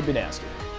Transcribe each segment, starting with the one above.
Could be nasty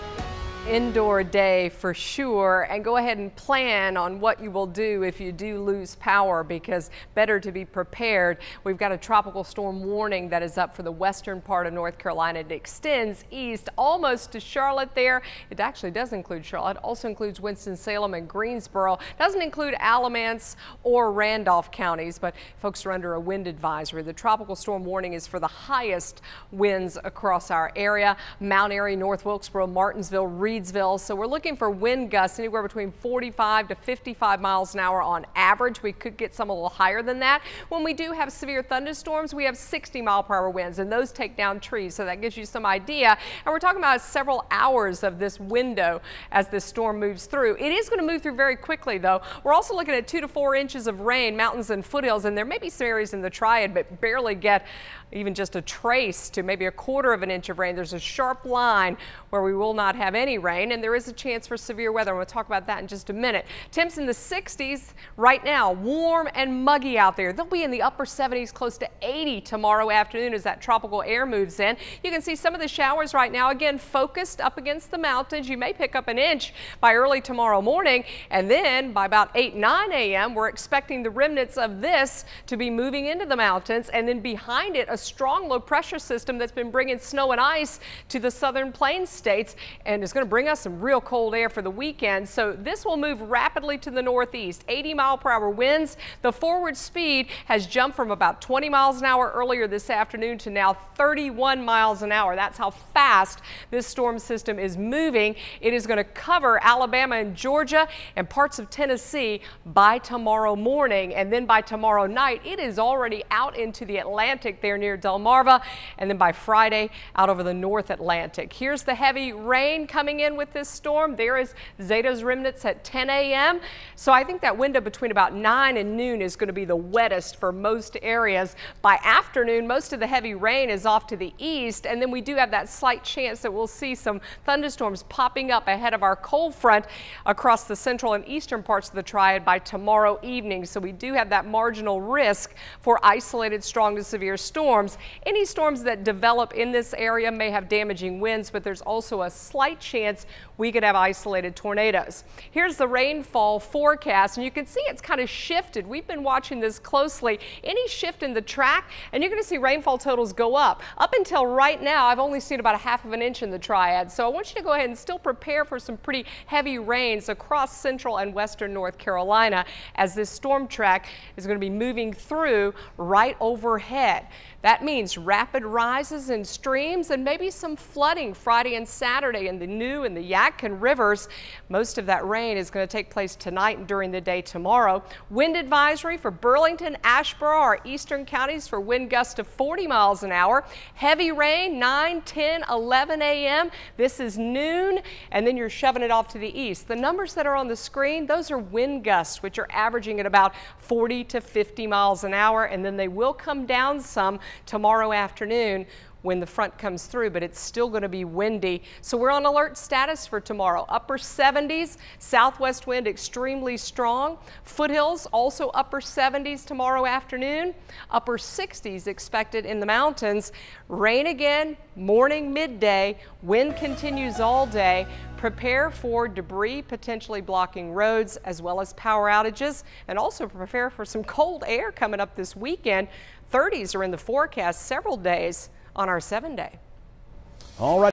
indoor day for sure and go ahead and plan on what you will do if you do lose power because better to be prepared. We've got a tropical storm warning that is up for the western part of North Carolina. It extends east almost to Charlotte there. It actually does include Charlotte, also includes Winston-Salem and Greensboro. Doesn't include Alamance or Randolph counties, but folks are under a wind advisory. The tropical storm warning is for the highest winds across our area. Mount Airy, North Wilkesboro, Martinsville, So we're looking for wind gusts anywhere between 45 to 55 miles an hour on average. We could get some a little higher than that. When we do have severe thunderstorms, we have 60 mile per hour winds and those take down trees. So that gives you some idea. And we're talking about several hours of this window as this storm moves through. It is going to move through very quickly though. We're also looking at two to four inches of rain, mountains and foothills, and there may be some areas in the triad, but barely get even just a trace to maybe a quarter of an inch of rain. There's a sharp line where we will not have any rain, and there is a chance for severe weather. We'll talk about that in just a minute. Temps in the 60s right now, warm and muggy out there. They'll be in the upper 70s, close to 80 tomorrow afternoon as that tropical air moves in. You can see some of the showers right now, again, focused up against the mountains. You may pick up an inch by early tomorrow morning, and then by about 8, 9 a.m., we're expecting the remnants of this to be moving into the mountains, and then behind it, a strong low pressure system that's been bringing snow and ice to the southern plains states, and is going to bring us some real cold air for the weekend. So this will move rapidly to the northeast. 80 mile per hour winds. The forward speed has jumped from about 20 miles an hour earlier this afternoon to now 31 miles an hour. That's how fast this storm system is moving. It is going to cover Alabama and Georgia and parts of Tennessee by tomorrow morning. And then by tomorrow night, it is already out into the Atlantic there near Delmarva. And then by Friday, out over the North Atlantic. Here's the heavy rain coming in with this storm. There is Zeta's remnants at 10 a.m. So I think that window between about 9 and noon is going to be the wettest for most areas. By afternoon, most of the heavy rain is off to the east, and then we do have that slight chance that we'll see some thunderstorms popping up ahead of our cold front across the central and eastern parts of the triad by tomorrow evening. So we do have that marginal risk for isolated strong to severe storms. Any storms that develop in this area may have damaging winds, but there's also a slight chance we could have isolated tornadoes. Here's the rainfall forecast, and you can see it's kind of shifted. We've been watching this closely. Any shift in the track, and you're going to see rainfall totals go up. Up until right now, I've only seen about a half of an inch in the triad, so I want you to go ahead and still prepare for some pretty heavy rains across central and western North Carolina as this storm track is going to be moving through right overhead. That means rapid rises in streams and maybe some flooding Friday and Saturday in the New and the Yadkin rivers. Most of that rain is going to take place tonight and during the day tomorrow. Wind advisory for Burlington, Asheboro, our eastern counties for wind gusts of 40 miles an hour. Heavy rain 9, 10, 11 a.m. This is noon and then you're shoving it off to the east. The numbers that are on the screen, those are wind gusts, which are averaging at about 40 to 50 miles an hour, and then they will come down some tomorrow afternoon when the front comes through, but it's still going to be windy. So we're on alert status for tomorrow. Upper 70s, southwest wind extremely strong. Foothills also upper 70s tomorrow afternoon. Upper 60s expected in the mountains. Rain again, morning, midday. Wind continues all day. Prepare for debris potentially blocking roads as well as power outages and also prepare for some cold air coming up this weekend. 30s are in the forecast several days on our seven day. All right.